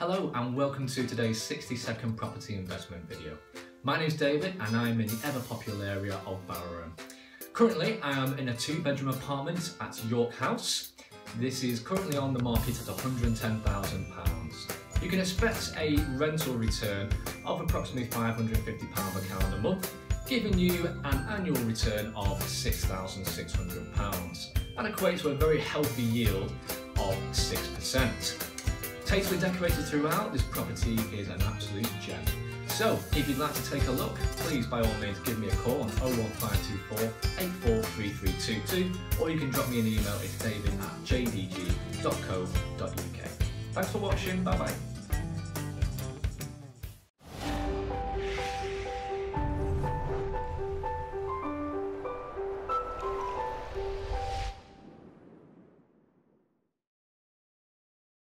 Hello and welcome to today's 60 second property investment video. My name is David and I'm in the ever popular area of Bowerham. Currently I am in a two bedroom apartment at York House. This is currently on the market at £110,000. You can expect a rental return of approximately £550 per calendar month, giving you an annual return of £6,600. That equates to a very healthy yield of 6%. Tastefully decorated throughout, this property is an absolute gem. So, if you'd like to take a look, please by all means give me a call on 01524 843322 or you can drop me an email, it's david at jdg.co.uk. Thanks for watching, bye bye.